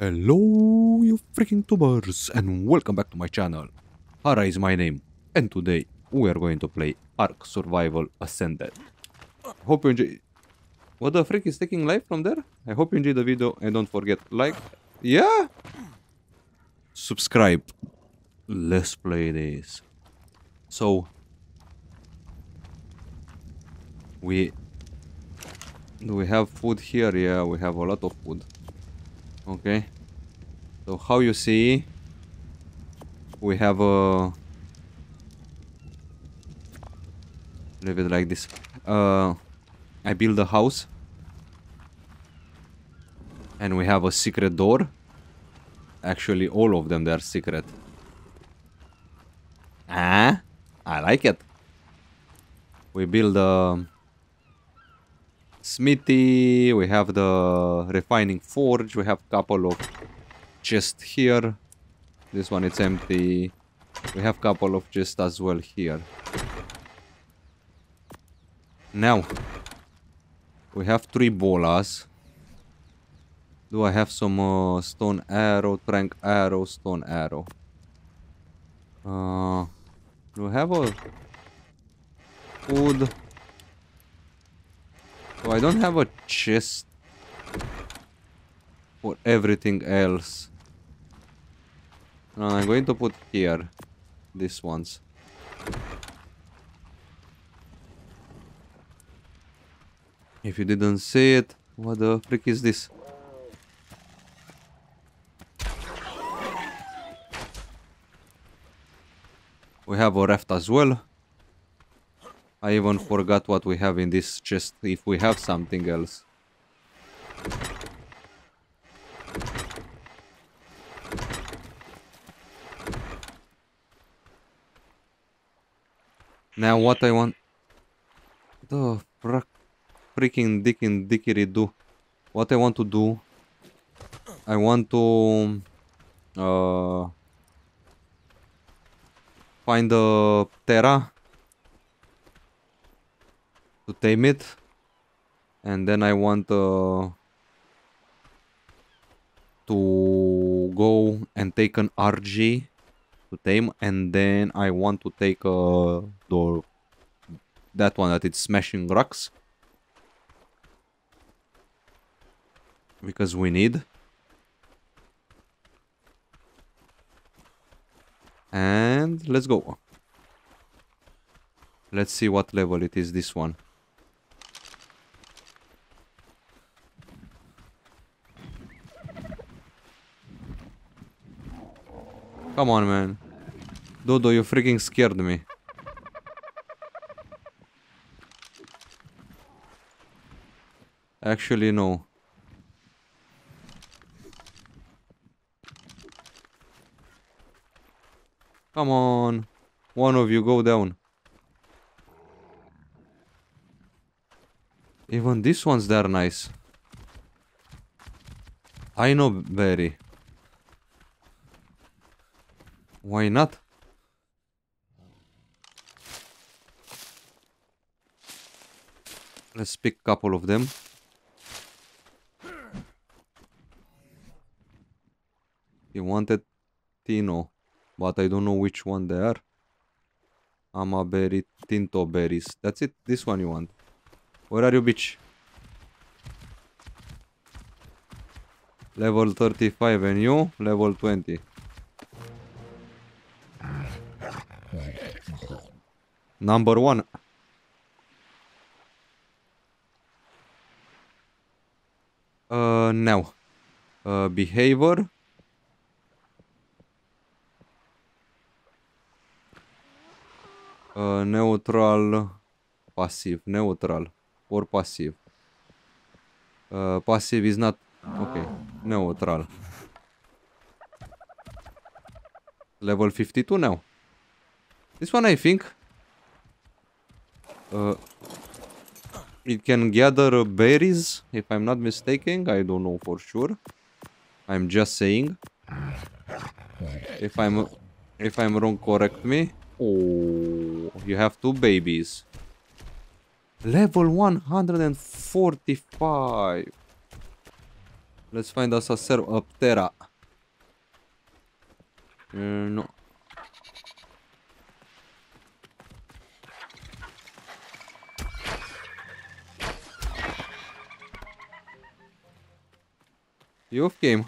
Hello, you freaking tubers, and welcome back to my channel. Hara is my name, and today we are going to play Ark Survival Ascended. Hope you enjoy. What the freak is taking life from there? I hope you enjoy the video and don't forget like, yeah, subscribe. Let's play this. So we do we have food here? Yeah, we have a lot of food. Okay. So how you see, we have a. Leave it like this. Uh, I build a house. And we have a secret door. Actually, all of them, they are secret. Ah, I like it. We build a smithy, we have the refining forge, we have couple of chests here. This one it's empty. We have couple of chests as well here. Now, we have three bolas. Do I have some uh, stone arrow, trank arrow, stone arrow? Uh, do I have a food? So I don't have a chest for everything else. No, I'm going to put here these ones. If you didn't see it, what the frick is this? We have a raft as well. I even forgot what we have in this chest, if we have something else. Now what I want... The fr freaking dickin dickery do. What I want to do... I want to... Uh, find the Terra to tame it. And then I want uh, to go and take an Argy to tame. And then I want to take uh, the that one that it's smashing rocks. Because we need. And let's go. Let's see what level it is this one Come on, man. Dodo, you freaking scared me. Actually, no. Come on. One of you go down. Even this one's there nice. I know, Barry. Why not? Let's pick a couple of them. He wanted Tino, but I don't know which one they are. Ama berry, Tinto berries. That's it. This one you want. Where are you, bitch? Level 35 and you? Level 20. Number one. Uh, now. Uh, behavior. Uh, neutral. Passive. Neutral. Or passive. Uh, passive is not... Okay. Neutral. Level 52 now. This one I think uh, it can gather berries, if I'm not mistaken. I don't know for sure. I'm just saying. If I'm if I'm wrong, correct me. Oh, you have two babies. Level 145. Let's find us a server Aptera. Uh, no. Youth game.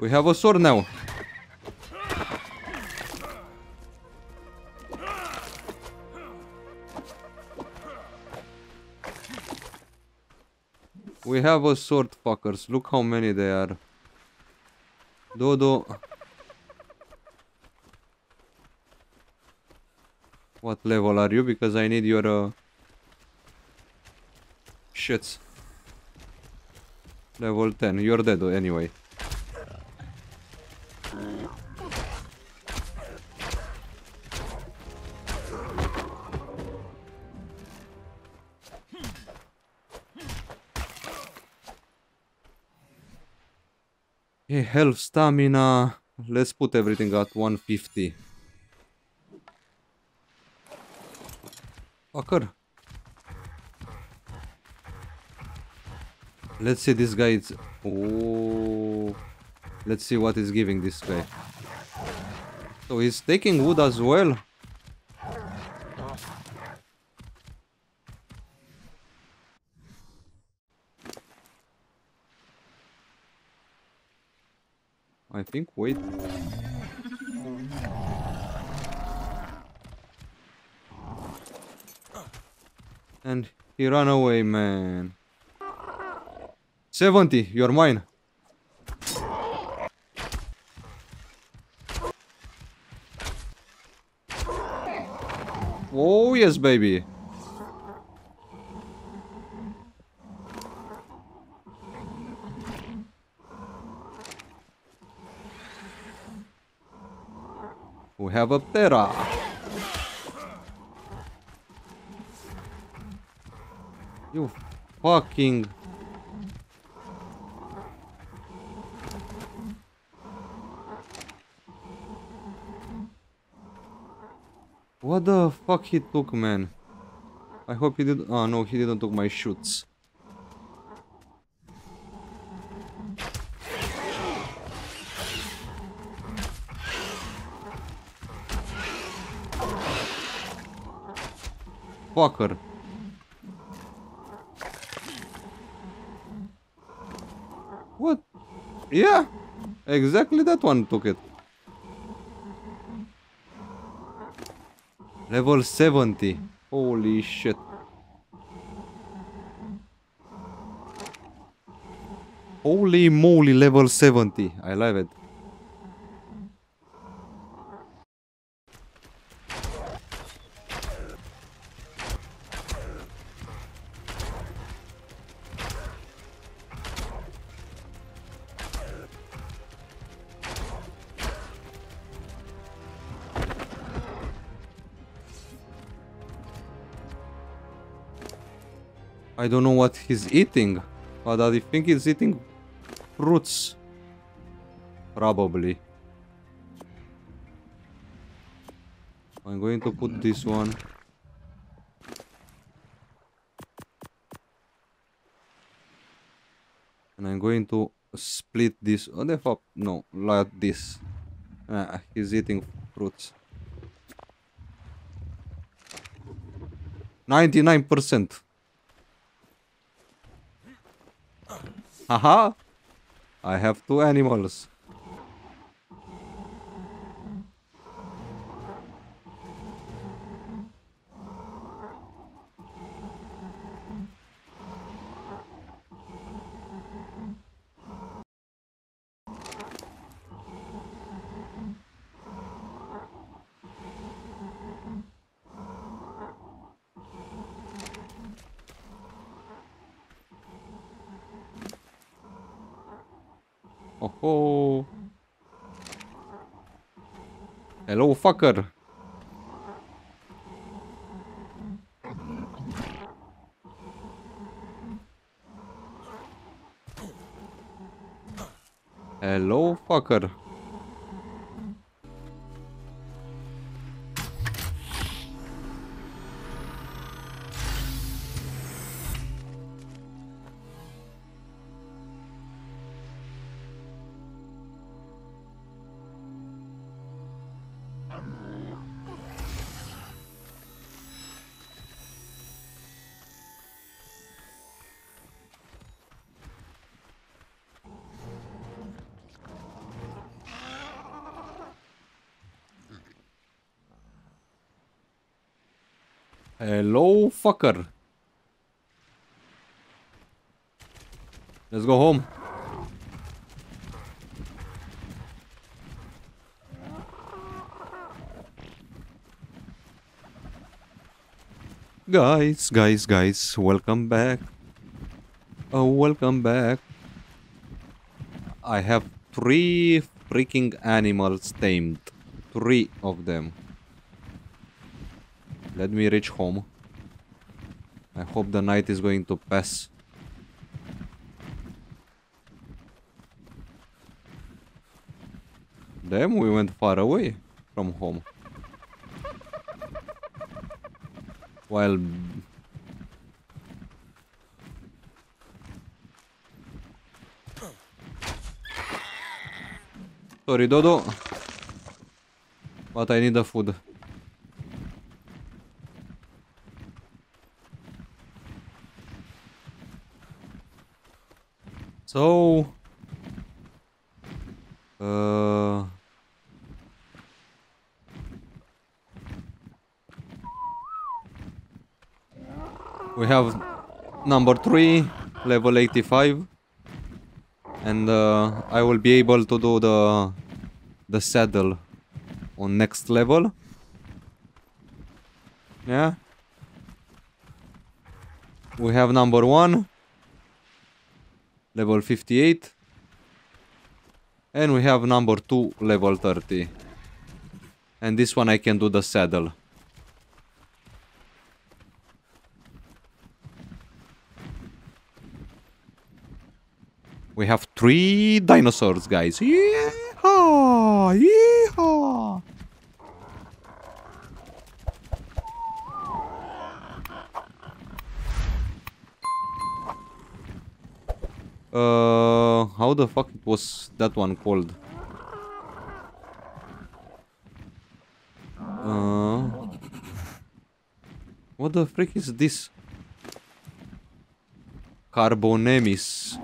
We have a sword now. We have a sword fuckers. Look how many they are. Dodo. What level are you? Because I need your uh, shits. Level 10. You're dead anyway. Hey, health, stamina. Let's put everything at 150. Fucker. Let's see this guy is... Oh... Let's see what is giving this guy. So he's taking wood as well. Think, wait. And he ran away, man. 70, you're mine. Oh, yes, baby. We have a Terra. You fucking... What the fuck he took, man? I hope he did- oh no, he didn't took my shoots. Fucker. What? Yeah, exactly that one took it. Level 70. Holy shit. Holy moly, level 70. I love it. I don't know what he's eating, but I think he's eating fruits. Probably. I'm going to put this one. And I'm going to split this. Oh, the fuck? No, like this. Ah, he's eating fruits. 99%. Haha! I have two animals. Oh ho! Hello, fucker! Hello, fucker! Hello, fucker. Let's go home. Guys, guys, guys, welcome back. Oh, welcome back. I have three freaking animals tamed. Three of them. Let me reach home. I hope the night is going to pass. Damn, we went far away from home. While... Sorry, Dodo. But I need the food. So... Uh... We have number 3, level 85. And uh, I will be able to do the, the saddle on next level. Yeah. We have number 1 level 58 and we have number 2 level 30 and this one I can do the saddle. We have three dinosaurs guys. Yeehaw! Yeehaw Uh, how the fuck it was that one called? Uh, what the frick is this? Carbonemys.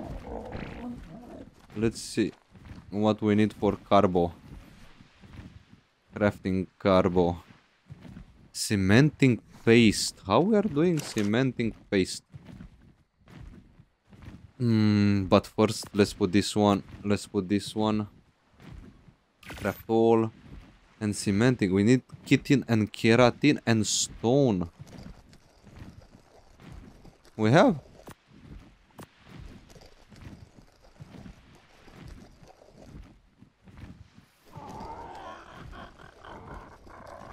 Let's see what we need for carbo. Crafting carbo. Cementing paste. How we are doing cementing paste? Hmm, but first let's put this one. Let's put this one. Craft all. And cementing. We need chitin and keratin and stone. We have.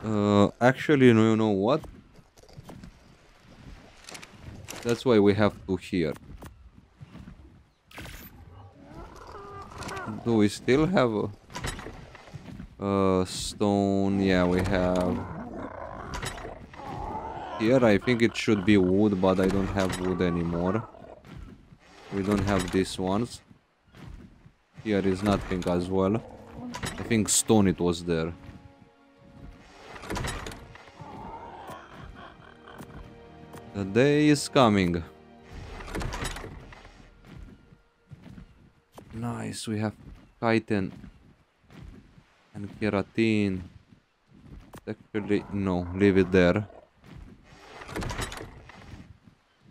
Uh, actually, you know what? That's why we have two here. Do we still have a, a stone? Yeah, we have. Here, I think it should be wood, but I don't have wood anymore. We don't have these ones. Here is nothing as well. I think stone it was there. The day is coming. Nice, we have chitin and keratin. Actually, no, leave it there.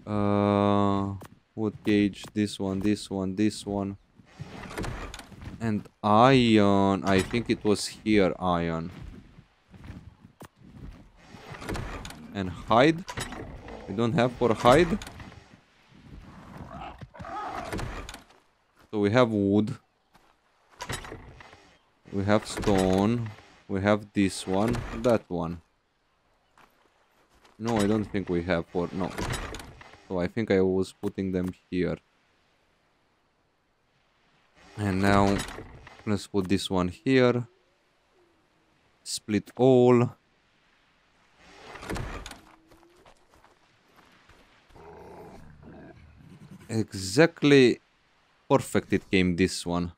Uh, wood cage, this one, this one, this one. And iron, I think it was here, iron. And hide. We don't have for hide. So we have wood. We have stone. We have this one. That one. No, I don't think we have for... No. So I think I was putting them here. And now, let's put this one here. Split all. exactly perfect it came this one.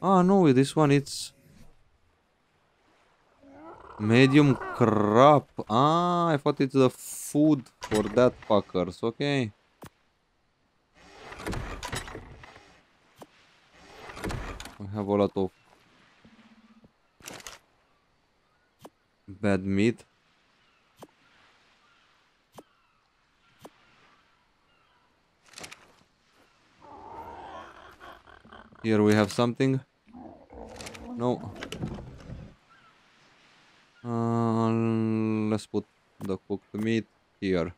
Ah, no, this one it's... Medium crap. Ah, I thought it's the food for that fuckers. Okay. I have a lot of bad meat. Here we have something. No. Uh, let's put the cooked meat here.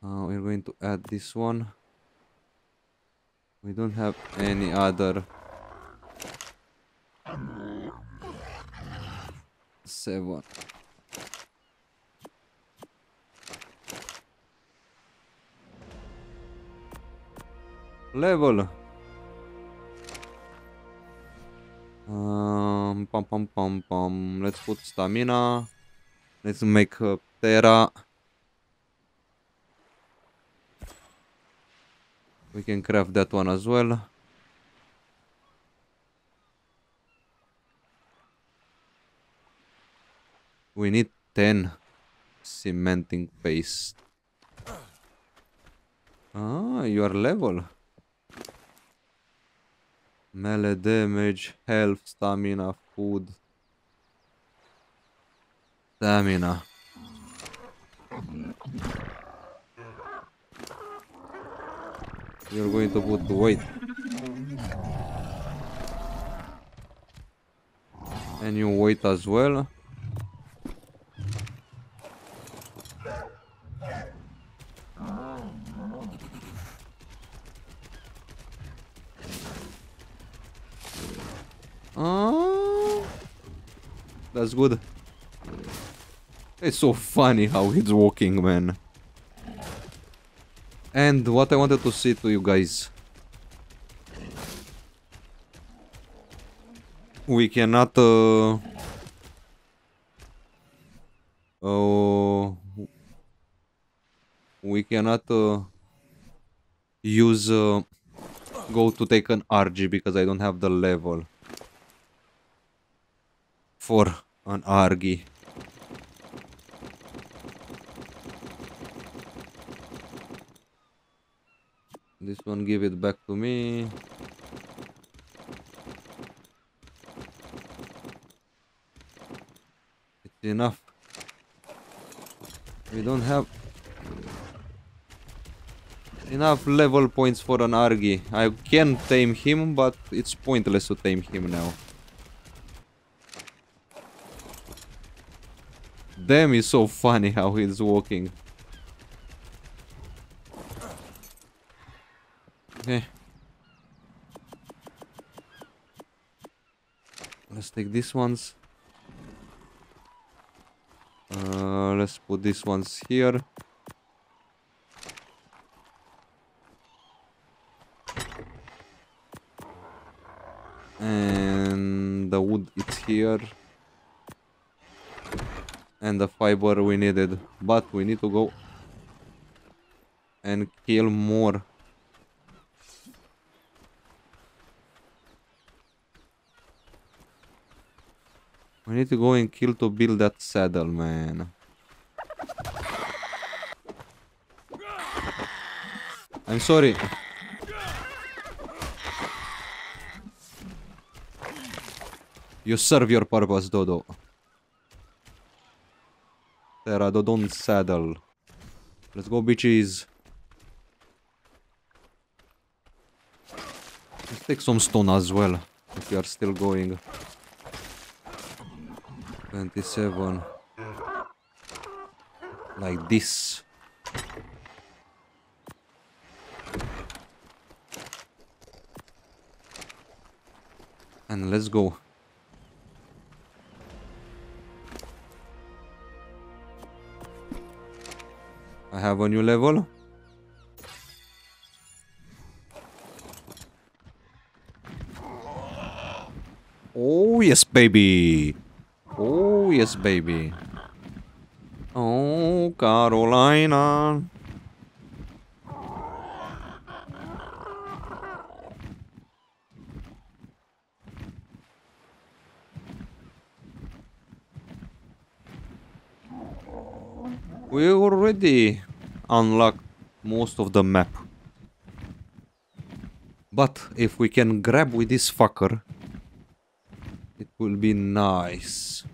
Uh, we're going to add this one. We don't have any other. Seven. Level. Um, pum pum pum pum. Let's put stamina. Let's make a Terra. We can craft that one as well. We need 10 cementing paste. Ah, you are level. Melee damage, health, stamina, food. Stamina. You're going to put the weight. And you wait as well. Oh, that's good. It's so funny how he's walking, man. And what I wanted to say to you guys. We cannot... Uh, uh, we cannot uh, use... Uh, go to take an Argy because I don't have the level for an Argy. This one give it back to me. It's enough. We don't have enough level points for an Argy. I can tame him, but it's pointless to tame him now. Damn, it's so funny how he's walking. Okay. Let's take these ones. Uh, let's put these ones here. And the wood is here and the fiber we needed but we need to go and kill more. We need to go and kill to build that saddle man. I'm sorry. You serve your purpose Dodo Pteranodon saddle. Let's go, bitches. Let's take some stone as well, if we are still going. 27. Like this. And let's go. have a new level. Oh yes baby! Oh yes baby! Oh Carolina! We're already unlocked most of the map. But if we can grab with this fucker, it will be nice.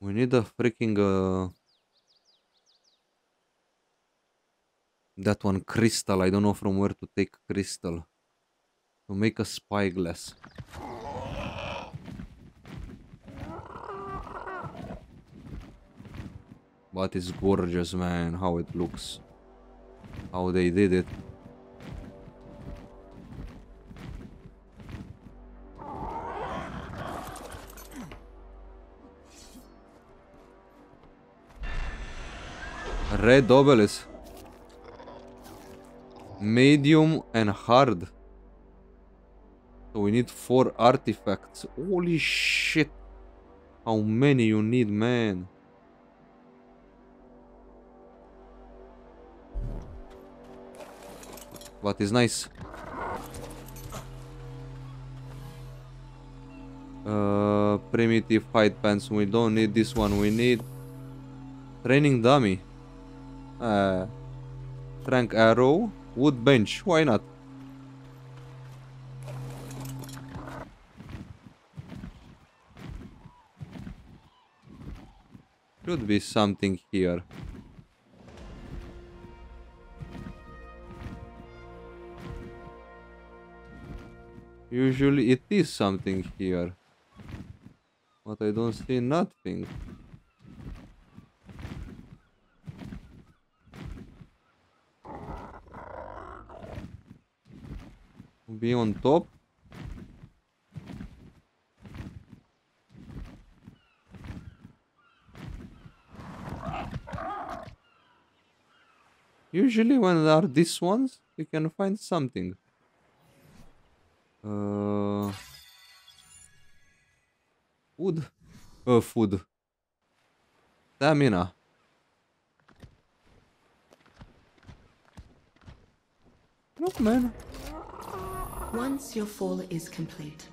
We need a freaking uh, that one crystal. I don't know from where to take crystal to make a spyglass. But it's gorgeous, man, how it looks. How they did it. Red obelisk. Medium and hard. So we need four artifacts. Holy shit. How many you need, man? What is nice? Uh, primitive fight pants. We don't need this one. We need training dummy. Uh, arrow. Wood bench. Why not? Should be something here. Usually it is something here. But I don't see nothing. Be on top. Usually when there are these ones, you can find something. Uh, food? Uh, food. Stamina. Look, man. Once your fall is complete,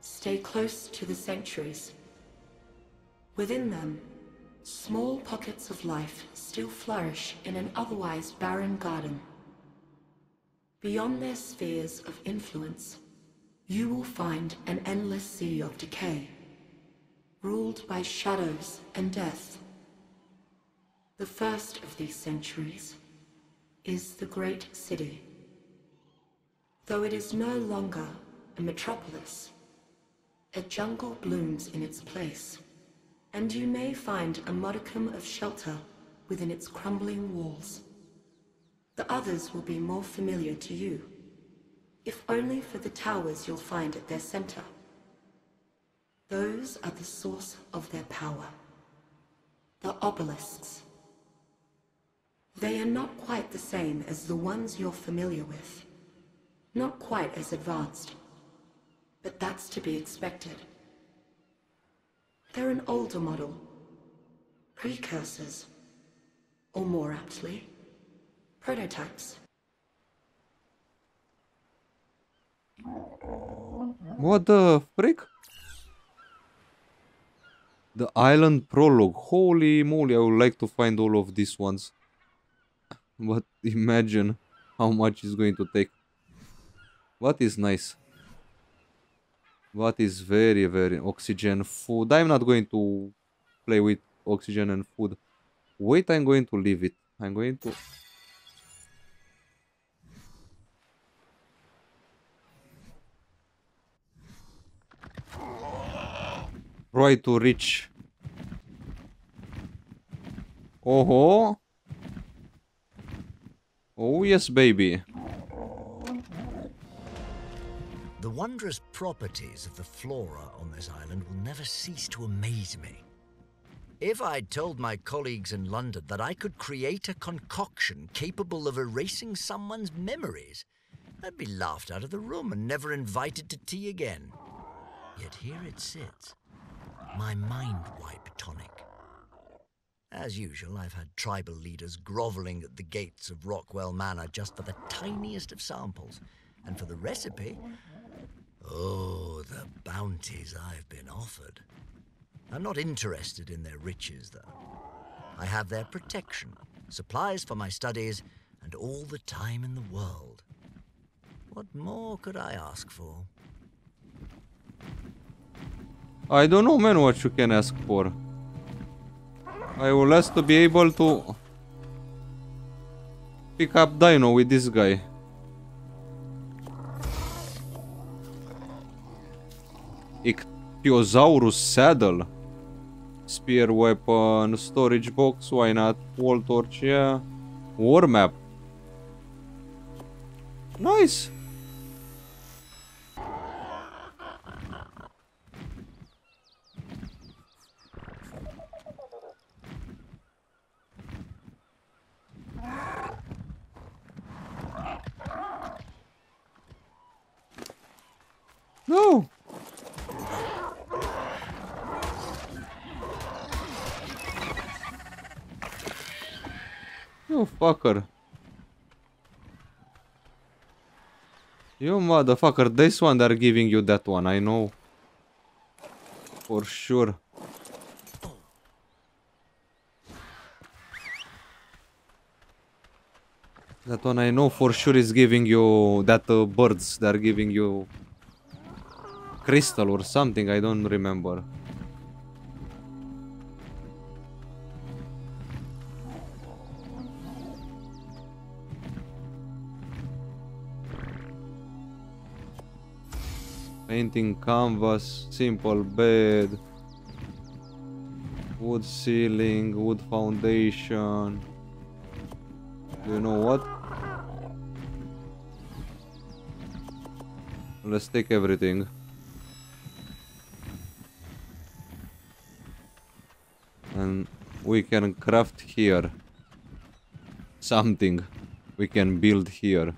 stay close to the sanctuaries. Within them, small pockets of life still flourish in an otherwise barren garden. Beyond their spheres of influence, you will find an endless sea of decay, ruled by shadows and death. The first of these sanctuaries is the Great City. Though it is no longer a metropolis, a jungle blooms in its place, and you may find a modicum of shelter within its crumbling walls. The others will be more familiar to you, if only for the towers you'll find at their center. Those are the source of their power. The obelisks. They are not quite the same as the ones you're familiar with. Not quite as advanced. But that's to be expected. They're an older model. Precursors. Or more aptly, prototypes. What the frick? The island prologue. Holy moly, I would like to find all of these ones. But imagine how much it's going to take. What is nice? What is very, very oxygen food? I'm not going to play with oxygen and food. Wait, I'm going to leave it. I'm going to... Try to reach. Oh, -ho. oh yes, baby. The wondrous properties of the flora on this island will never cease to amaze me. If I'd told my colleagues in London that I could create a concoction capable of erasing someone's memories, I'd be laughed out of the room and never invited to tea again. Yet here it sits, my mind wipe tonic. As usual, I've had tribal leaders groveling at the gates of Rockwell Manor just for the tiniest of samples, And for the recipe, oh, the bounties I've been offered. I'm not interested in their riches, though. I have their protection, supplies for my studies, and all the time in the world. What more could I ask for? I don't know, man, what you can ask for. I will ask to be able to pick up Dino with this guy. Ichthyosaurus saddle. Spear weapon, storage box, why not? Wall torch, yeah. War map. Nice. No. You fucker. You motherfucker, this one they're giving you that one, I know. For sure. That one I know for sure is giving you that uh, birds they're giving you crystal or something, I don't remember. Painting canvas, simple bed, wood ceiling, wood foundation. Do you know what? Let's take everything. And we can craft here. Something we can build here.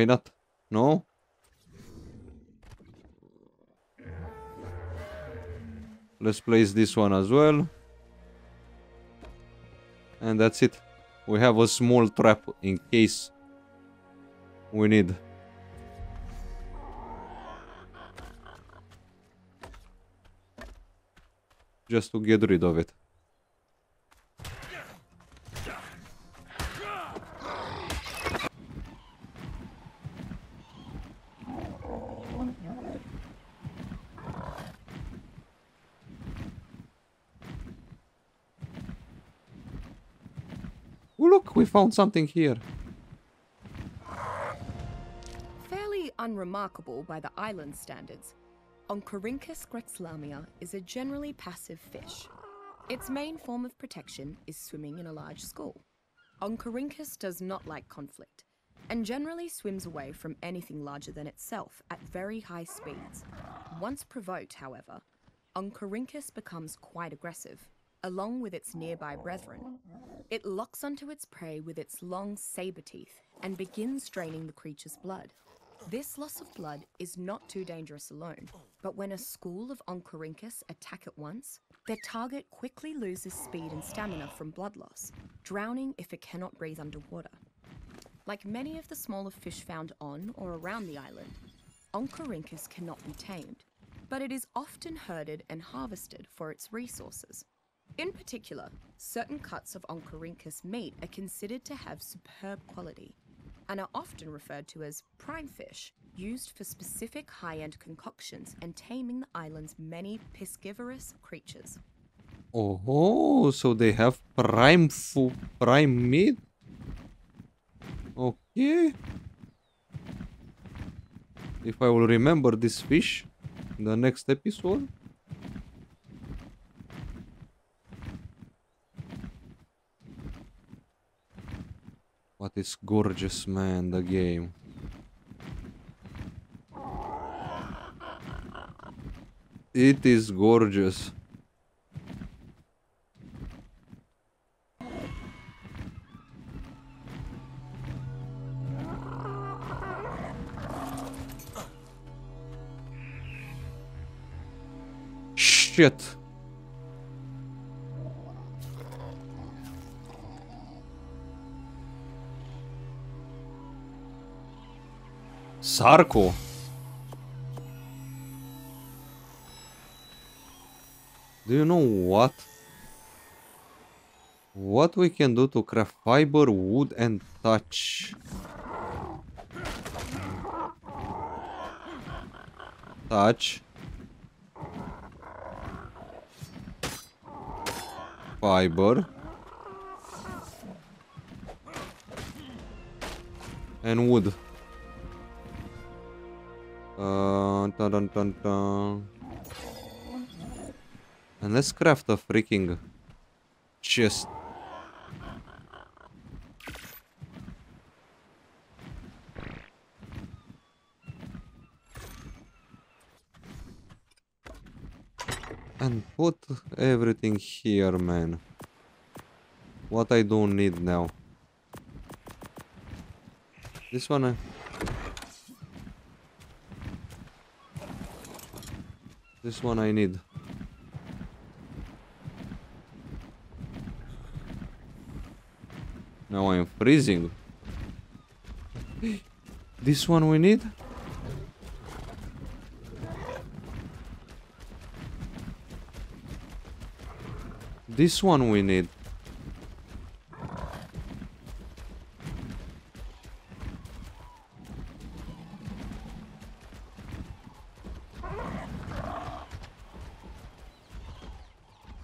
Why not? No? Let's place this one as well. And that's it. We have a small trap in case we need. Just to get rid of it. Oh, look, we found something here. Fairly unremarkable by the island standards, Oncorhynchus rexsalmonem is a generally passive fish. Its main form of protection is swimming in a large school. Oncorhynchus does not like conflict and generally swims away from anything larger than itself at very high speeds. Once provoked, however, Oncorhynchus becomes quite aggressive, along with its nearby brethren. It locks onto its prey with its long saber teeth and begins draining the creature's blood. This loss of blood is not too dangerous alone, but when a school of Oncorhynchus attack at once, their target quickly loses speed and stamina from blood loss, drowning if it cannot breathe underwater. Like many of the smaller fish found on or around the island, Oncorhynchus cannot be tamed, but it is often herded and harvested for its resources. In particular, certain cuts of Oncorhynchus meat are considered to have superb quality and are often referred to as prime fish, used for specific high-end concoctions and taming the island's many piscivorous creatures. Oh, so they have prime food, prime meat? Okay. If I will remember this fish in the next episode. What is gorgeous, man, the game. It is gorgeous. Shit. Sarko. Do you know what? What we can do to craft fiber, wood and touch? Touch. Fiber. And wood. Uh, dun, dun, dun, dun. And let's craft a freaking chest. And put everything here, man. What I don't need now. This one I... This one I need. Now I'm freezing. This one we need? This one we need.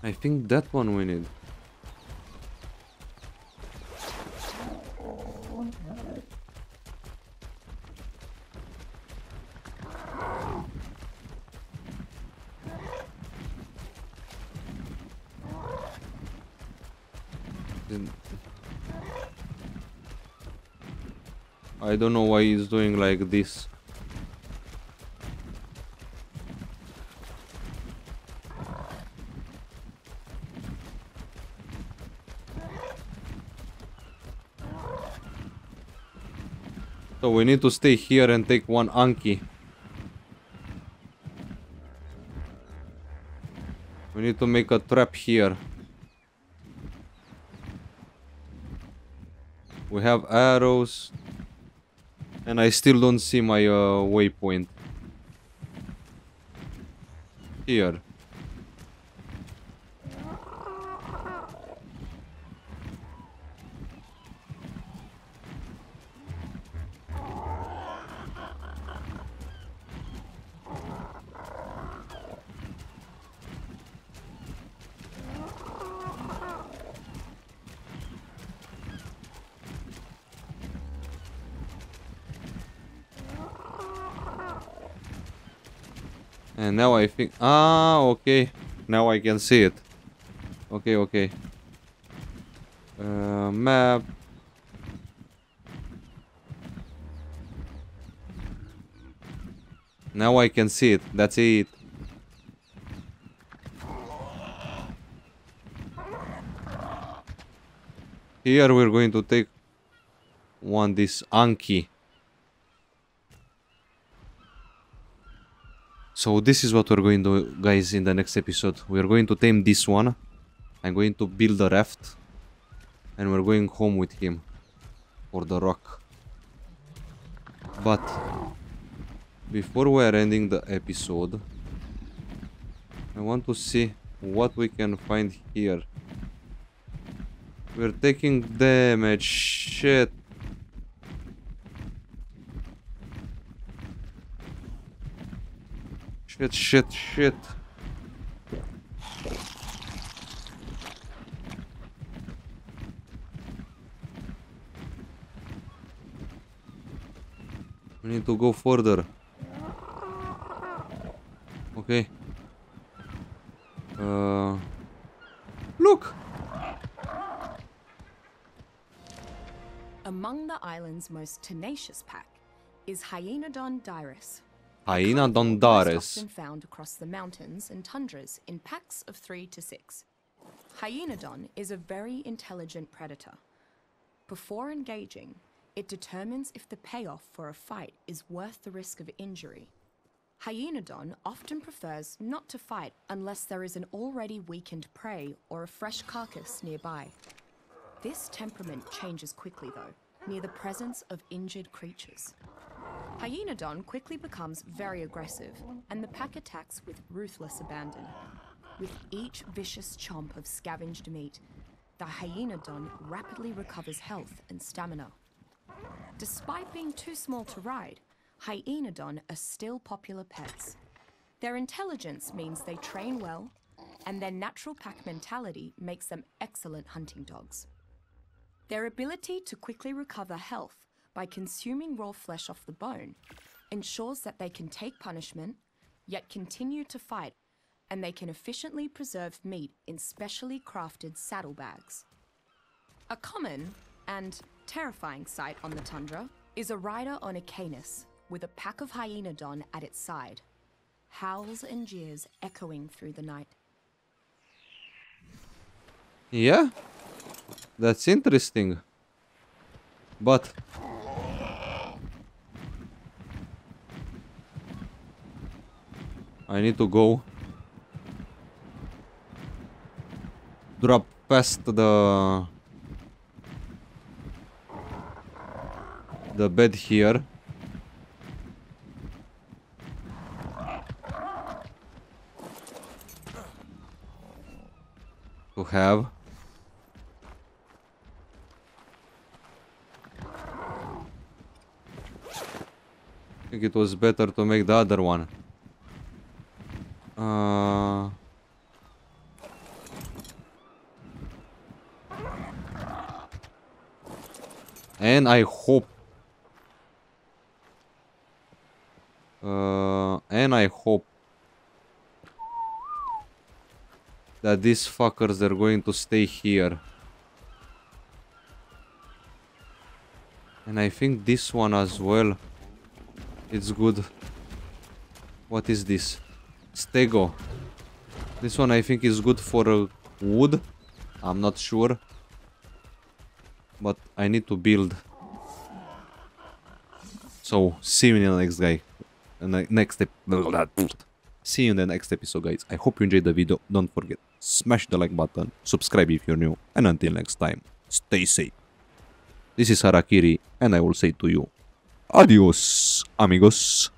I think that one we need. I don't know why he's doing like this. So we need to stay here and take one Anky. We need to make a trap here. We have arrows. And I still don't see my uh, waypoint. Here. And now I think... Ah, okay. Now I can see it. Okay, okay. Uh, map. Now I can see it. That's it. Here we're going to take one this Anky. So this is what we're going to do, guys, in the next episode. We're going to tame this one. I'm going to build a raft. And we're going home with him. For the rock. But... Before we're ending the episode... I want to see what we can find here. We're taking damage. Shit. Shit, shit, shit. We need to go further. Okay. Uh, look! Among the island's most tenacious pack is Hyaenodon dirus. Hyena Dondaris. often found across the mountains and tundras in packs of three to six. Hyaenodon is a very intelligent predator. Before engaging, it determines if the payoff for a fight is worth the risk of injury. Hyaenodon often prefers not to fight unless there is an already weakened prey or a fresh carcass nearby. This temperament changes quickly, though, near the presence of injured creatures. Hyaenodon quickly becomes very aggressive, and the pack attacks with ruthless abandon. With each vicious chomp of scavenged meat, the Hyaenodon rapidly recovers health and stamina. Despite being too small to ride, Hyaenodon are still popular pets. Their intelligence means they train well, and their natural pack mentality makes them excellent hunting dogs. Their ability to quickly recover health by consuming raw flesh off the bone ensures that they can take punishment, yet continue to fight, and they can efficiently preserve meat in specially crafted saddlebags. A common and terrifying sight on the tundra is a rider on a canis with a pack of hyaenodon at its side, howls and jeers echoing through the night. Yeah, that's interesting. But I need to go drop past the the bed here. To have. I think it was better to make the other one. Uh... And I hope... Uh, and I hope that these fuckers are going to stay here. And I think this one as well. It's good. What is this? Stego. This one I think is good for uh, wood. I'm not sure. But I need to build. So, see you in the next guy. Uh, the next See you in the next episode guys. I hope you enjoyed the video. Don't forget, smash the like button, subscribe if you're new, and until next time, stay safe. This is Harakiri, and I will say to you, adios, amigos.